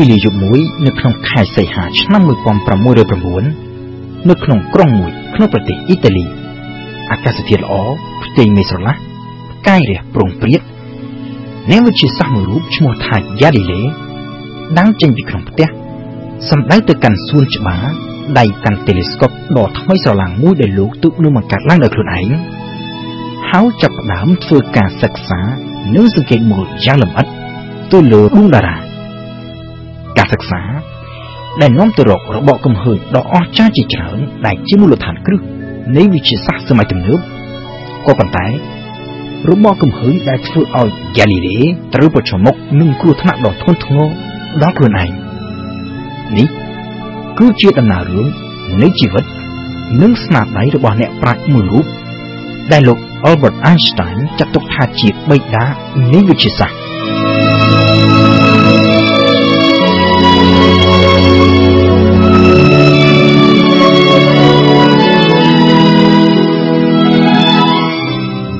នៅវេលាយប់មួយនៅក្នុងខែសីហាឆ្នាំ1609នៅក្នុងក្រុងមួយក្នុងប្រទេសអ៊ីតាលីអាកាសធាតុល្អផ្ទៃមេឃស្រឡះផ្កាយរះប្រងព្រាតអ្នកវិទ្យាសាស្ត្រមួយរូបឈ្មោះថាយ៉ាឌីលេដើរចេញពីក្នុងផ្ទះសម្ដៅទៅកាន់សួនច្បារដៃកាន់តេលេស្កូបដ៏ថ្មីស្រឡាងមួយដែលលោកទុកនឹងបង្កើតឡើងដោយខ្លួនឯងហើយចាប់ផ្ដើមធ្វើការសិក្សានិងសង្កេតមើលយ៉ាងលម្អិតទៅលើដួងតារា ការសិក្សាដែលនាំទៅរករបបកំហើញដ៏អស្ចារ្យជាច្រើនដែលជាមូលដ្ឋានគ្រឹះនៃវិទ្យាសាស្ត្រសម័យទំនើបក៏ប៉ុន្តែរបបកំហើញដែលធ្វើឲ្យហ្គាលីលេត្រូវប្រឈមមុខនឹងគ្រោះថ្នាក់ដ៏ធ្ងន់ធ្ងរដល់ខ្លួនឯងនេះគឺជាដំណើររឿងនៃជីវិត និងស្នាដៃរបស់អ្នកប្រាជ្ញមួយរូបដែលលោក Albert Einstein ចាត់ទុកថាជាបេតានៃវិទ្យាសាស្ត្រ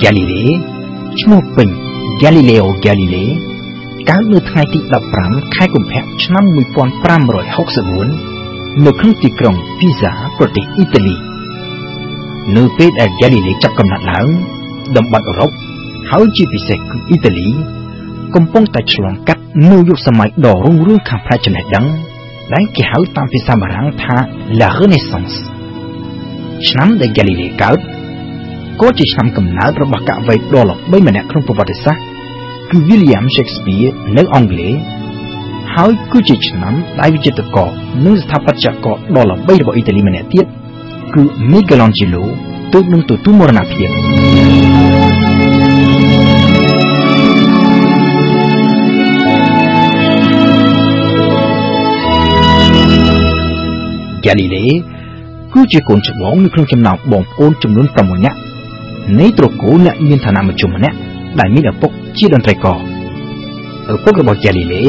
ហ្គាលីលេឈ្មោះពេញ Galileo Galilei កើតនៅថ្ងៃទី15ខែកុម្ភៈឆ្នាំ1564នៅក្នុងទីក្រុង Pisa ប្រទេសអ៊ីតាលីនៅពេលដែល Galilei ចាប់កំណត់ឡើងតំបន់អឺរ៉ុបហើយជាពិសេសគឺអ៊ីតាលី កំពុងតែឆ្លងកាត់នៅយុគសម័យដ៏រុងរឿងខាងផ្នែកចំណេះដឹងដែលគេហៅតាមភាសាបារាំងថា La Renaissance ឆ្នាំដែល Galilei កើត ក៏ជាឆ្នាំកំណើតរបស់កវីដ៏ល្បីម្នាក់ក្នុងប្រវត្តិសាស្ត្រគឺ William Shakespeare នៅអង់គ្លេសហើយគឺជាឆ្នាំដែលវិចិត្រករនិងស្ថាបត្យករដ៏ល្បីរបស់អ៊ីតាលីម្នាក់ទៀតគឺ Michelangelo ទើបនឹងទទួលមរណភាព Galilei គឺជាកូនច្បងនៅក្នុងចំណោមបងប្អូនចំនួន6នាក់ នៃត្រកូលអ្នកមានឋានៈមជ្ឈិមម្នាក់ដែលមានឪពុកជាតន្ត្រីករឪពុករបស់ Galilei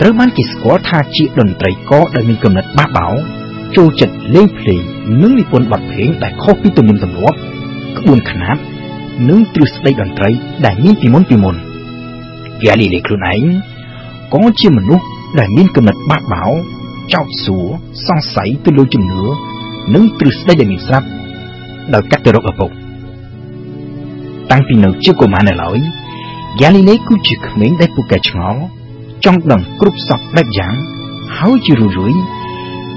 ត្រូវបានគេស្គាល់ថាជាតន្ត្រីករដែលមានគំនិតបះបោរចូលចិត្តលេងភ្លេងនិងនិពន្ធបទភ្លេងដែលខុសពីទំនៀមទម្លាប់ក្បួនខ្នាតនិងទ្រឹស្ដីតន្ត្រីដែលមានពីមុនពីមុន Galilei ខ្លួនឯងក៏ជាមនុស្សដែលមានគំនិតបះបោរចោកសួរសង្ស័យទៅលើជំនឿនិងទ្រឹស្ដីដែលមានស្រាប់ដោយកាត់ទៅរកឪពុក តាំងពីនៅជាកុមារនៅឡើយ Galilei គឺជាក្មេងដែលពូកែឆ្ងល់ចង់ដឹងគ្រប់សពបែបយ៉ាងហើយជារឿយៗ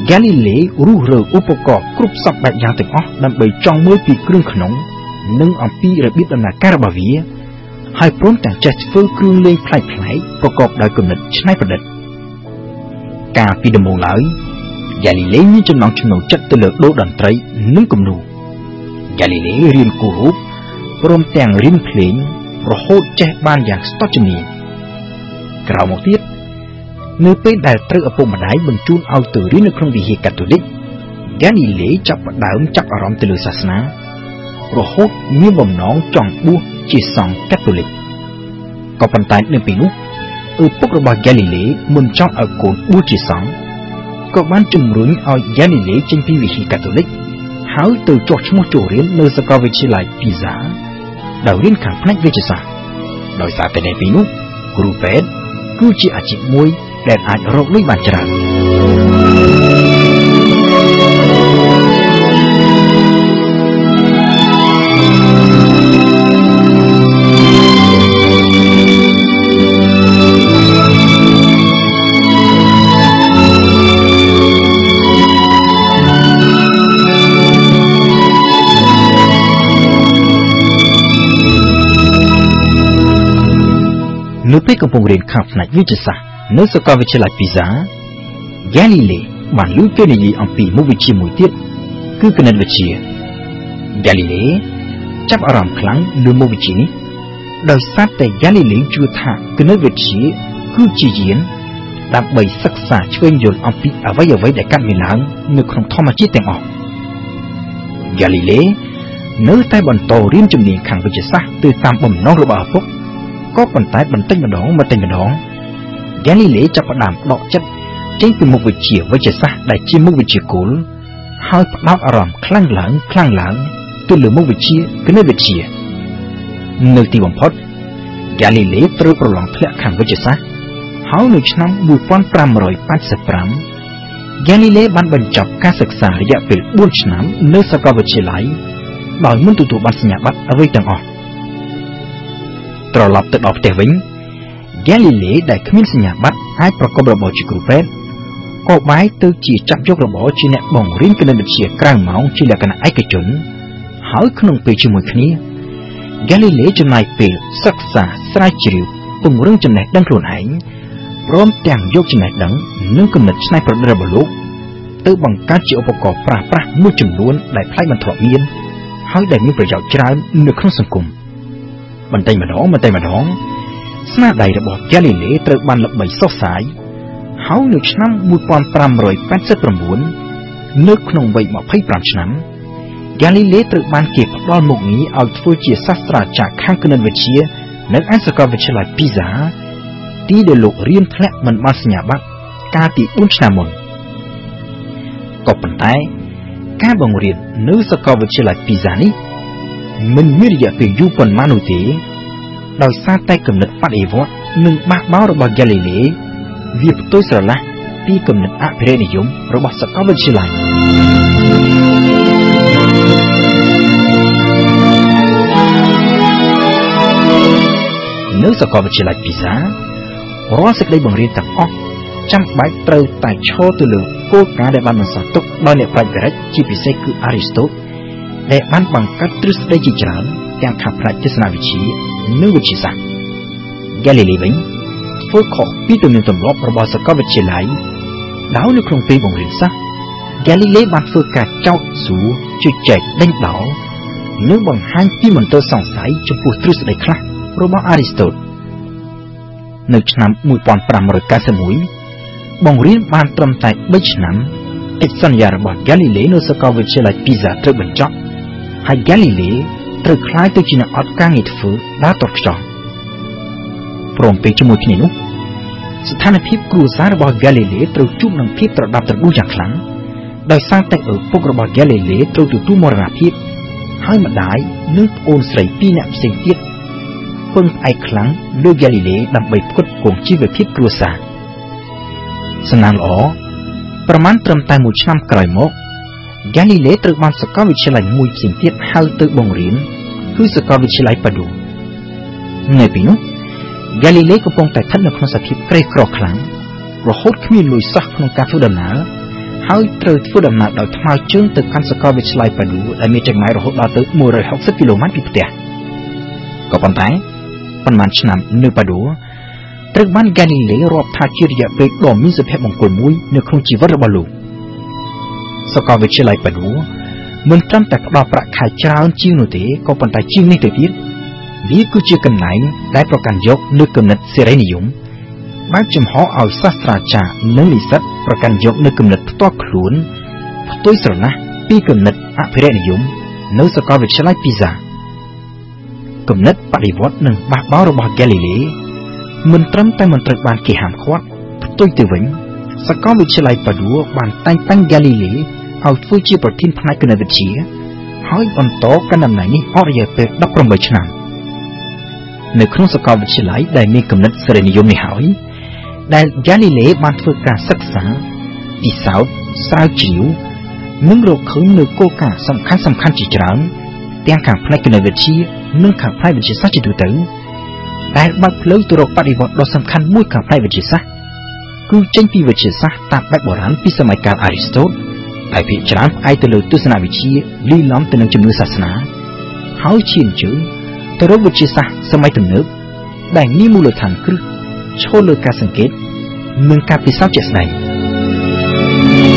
Galilei រុះរើឧបករណ៍គ្រប់សពបែបយ៉ាងទាំងអស់ដើម្បីចង់មើលពីគ្រឿងក្នុង និងអំពីរបៀបដំណើរការរបស់វាហើយព្រមទាំងចេះធ្វើគ្រឿងលេងប្លែកៗប្រកបដោយគំនិតច្នៃប្រឌិតកាលពីដំបូងឡើយ Galilei មានចំណង់ចំណូលចិត្តទៅលើដូរតន្ត្រីនិងគំនូរ Galilei រៀនគូររូប ព្រមទាំងរៀនភ្លេងរហូតចេះបានយ៉ាងស្ទាត់ជំនាញក្រោយមកទៀតនៅពេលដែលត្រូវឪពុកម្ដាយបញ្ជូនឲ្យទៅរៀននៅក្នុងវិហារកាតូលិក Galilei ចាប់ផ្ដើមចាប់អារម្មណ៍ទៅលើសាសនារហូតមានបំណងចង់បួសជាសង្ឃកាតូលិកក៏ប៉ុន្តែនៅពេលនោះឪពុករបស់ Galilei មិនចង់ឲ្យកូនបួសជាសង្ឃក៏បានជំរុញឲ្យ Galilei ចេញពីវិហារកាតូលិកហើយទៅចុះឈ្មោះចូលរៀននៅសាកលវិទ្យាល័យ Pisa ដោយរៀនខាងផ្នែកវិទ្យាសាស្ត្រដោយសារតែនៅពេលនោះគ្រូពេទ្យគឺជាអាជីពមួយដែលអាចរកលុយបានច្រើន នៅពេលកំពុងរៀនខាងផ្នែកវិទ្យាសាស្ត្រនៅសាកលវិទ្យាល័យ Pisa Galilei បានលើកគេនិយាយអំពីមុខវិជ្ជាមួយទៀតគឺគណិតវិទ្យា Galilei ចាប់អារម្មណ៍ខ្លាំងលើមុខវិជ្ជានេះដោយសារតែ Galilei ជឿថាគណិតវិទ្យាគឺជាយានដើម្បីសិក្សាឆ្វេងយល់អំពីអ្វីអ្វីដែលកើតមានឡើងនៅក្នុងធម្មជាតិទាំងអស់ Galilei នៅតែបន្តរៀនជំនាញខាងវិទ្យាសាស្ត្រទៅតាមបំណងរបស់ឪពុក ក៏ប៉ុន្តែបន្តិចម្ដងបន្តិចម្ដង Galilei ចាប់ផ្ដើមដកចិត្តចេញពីមុខវិជ្ជាវិទ្យាសាស្ត្រដែលជាមុខវិជ្ជាគោលហើយផ្ដោតអារម្មណ៍ខ្លាំងឡើងខ្លាំងឡើងទៅលើមុខវិជ្ជាគណិតវិទ្យានៅទីបំផុត Galilei ត្រូវប្រឡងធ្លាក់ខាងវិទ្យាសាស្ត្រហើយនៅឆ្នាំ1585ហ្គាលីលេបានបញ្ចប់ការសិក្សារយៈពេល4ឆ្នាំនៅសាកលវិទ្យាល័យដោយមិនទទួលបានសញ្ញាបត្រអ្វីទាំងអស់ ត្រឡប់ទៅដល់ផ្ទះវិញហ្គាលីលេដែលគ្មានសញ្ញាបត្រអាចប្រកបរបរជាគ្រូពេទ្យក៏បែរទៅជាចាប់យករបរជាអ្នកបង្រៀនគណិតវិទ្យាក្រៅម៉ោងជាលក្ខណៈឯកជនហើយក្នុងពេលជាមួយគ្នាហ្គាលីលេចំណាយពេលសិក្សាស្រាវជ្រាវពង្រឹងចំណេះដឹងខ្លួនឯងព្រមទាំងយកចំណេះដឹងនិងគំនិតច្នៃប្រឌិតរបស់លោកទៅបង្កើតជាឧបករណ៍ប្រើប្រាស់មួយចំនួនដែលផ្លែកមិនធ្លាប់មានហើយដែលមានប្រយោជន៍ច្រើននៅក្នុងសង្គម បន្តិចម្ដងបន្តិចម្ដងស្នាដៃរបស់ហ្គាលីលេត្រូវបានល្បីសុសសាយហើយនៅឆ្នាំ1589នៅក្នុងវ័យ25ឆ្នាំហ្គាលីលេត្រូវបានគេផ្ដល់មុខងារឲ្យធ្វើជាសាស្ត្រាចារ្យខាងគណិតវិទ្យានៅឯសាកលវិទ្យាល័យពីហ្សាទីដែលលោករៀនធ្លាក់មិនបានសញ្ញាបត្រកាលពី4ឆ្នាំមុនក៏ប៉ុន្តែ ការបង្រៀននៅសាកលវិទ្យាល័យពីហ្សានេះ មិនមានរយៈពេលយូរប៉ុន្មាននោះទេដោយសារតែគំនិតបដិវត្តនិងបះបោររបស់ហ្គាលីលេវាផ្ទុយស្រឡះពីគំនិតអភិរក្សនិយមរបស់សាកលវិទ្យាល័យនៅសាកលវិទ្យាល័យពីសារាល់សេចក្តីបង្រៀនទាំងអស់ចាំបាច់ត្រូវតែឈរទៅលើគោលការណ៍ដែលបានបន្សល់ទុកដោយអ្នកប្រាជ្ញវិរិទ្ធជាពិសេសគឺអារីស្តូត ដែលបានបង្កើតទ្រឹស្ដីជាច្រើនទាំងខាងផ្នែកទស្សនវិជ្ជានិងវិទ្យាសាស្ត្រ Galilei វិញធ្វើខុសពីទំនៀមទម្លាប់របស់សាកលវិទ្យាល័យដោយនៅក្នុងពេលបង្រៀនសាស្ត្រ Galilei បានធ្វើការចោទសួរជជែកដេញដោលនិងបង្ហាញពីមន្ទិលសង្ស័យចំពោះទ្រឹស្ដីខ្លះរបស់អារីស្តូតនៅឆ្នាំ1591បង្រៀនបានត្រឹមតែ3ឆ្នាំកិច្ចសន្យារបស់ Galilei នៅសាកលវិទ្យាល័យ Pisa ត្រូវបញ្ចប់ ហើយ Galilei ត្រូវក្លាយទៅជាអ្នកអត់ការងារធ្វើដើរតខ្ចោះព្រមពេលជាមួយគ្នានោះស្ថានភាពគ្រួសាររបស់ Galilei ត្រូវជួបនឹងភាពត្រដាប់ត្រឌូសយ៉ាងខ្លាំងដោយសារតែឪពុករបស់ Galilei ត្រូវទទួលមរណភាពហើយម្ដាយនិងប្អូនស្រីពីរនាក់ផ្សេងទៀតពឹងផ្អែកខ្លាំងលើ Galilei ដើម្បីផ្គត់ផ្គង់ជីវភាពគ្រួសារសំណាងល្អប្រមាណត្រឹមតែមួយឆ្នាំក្រោយមក Galilei ត្រូវបានសាកលវិទ្យាល័យមួយផ្សេងទៀតហៅទៅបង្រៀនគឺសាកលវិទ្យាល័យប៉ាឌូនៅពេលនោះ Galilei កំពុងតែស្ថិតនៅក្នុងសភាពក្រីក្រខ្លាំងរហូតគ្មានលុយសោះក្នុងការធ្វើដំណើរហើយត្រូវធ្វើដំណើរដោយថ្មើរជើងទៅកាន់សាកលវិទ្យាល័យប៉ាឌូដែលមានចម្ងាយរហូតដល់ទៅ160គីឡូម៉ែត្រពីផ្ទះក៏ប៉ុន្តែប៉ុន្មានឆ្នាំនៅប៉ាឌូត្រូវបាន Galilei រាប់ថាជារយៈពេលដ៏មានសុភមង្គលមួយនៅក្នុងជីវិតរបស់លោក សាកលវិទ្យាល័យប៉ាឌូមិនត្រឹមតែផ្ដល់ប្រាក់ខែច្រើនជាងនោះទេក៏ប៉ុន្តែជាងនេះទៅទៀតវាគឺជាកន្លែងដែលប្រកាន់យកនូវគំនិតសេរីនិយមបើកចំហឲ្យសាស្ត្រាចារ្យនិងនិស្សិតប្រកាន់យកនូវគំនិតផ្ទាល់ខ្លួនផ្ទុយស្រណះពីគំនិតអភិរក្សនិយមនៅសាកលវិទ្យាល័យពីសាគំនិតបដិវត្តនិងបះបោររបស់ Galilei មិនត្រឹមតែមិនត្រូវបានគេហាមឃាត់ផ្ទុយទៅវិញ សាកលវិទ្យាល័យប៉ាឌូបានតែងតាំង Galilei ឲ្យធ្វើជាប្រធានផ្នែកគណិតវិទ្យាហើយបន្តកាន់តំណែងនេះអស់រយៈពេល18ឆ្នាំនៅក្នុងសាកលវិទ្យាល័យដែលមានគំនិតសេរីនិយមនេះហើយដែល Galilei បានធ្វើការសិក្សាពិសោធន៍ស្រាវជ្រាវនិងរកឃើញនូវគោលការណ៍សំខាន់សំខាន់ជាច្រើនទាំងខាងផ្នែកគណិតវិទ្យានិងខាងផ្នែកវិទ្យាសាស្ត្រជាទូទៅដែលបើកផ្លូវទៅរកបដិវត្តដ៏សំខាន់មួយខាងផ្នែកវិទ្យាសាស្ត្រ គឺចេញពីវិទ្យាសាស្ត្រតាមបែបបុរាណពីសម័យកាលអារីស្តូតដែលភាគច្រើនផ្អែកទៅលើទស្សនវិជ្ជាលីឡំទៅនឹងជំនឿសាសនាហើយឈានជើងទៅរកវិទ្យាសាស្ត្រសម័យទំនើបដែលមានមូលដ្ឋានគ្រឹះឈលលើការសង្កេតនិងការពិសោធន៍ជាក់ស្ដែង។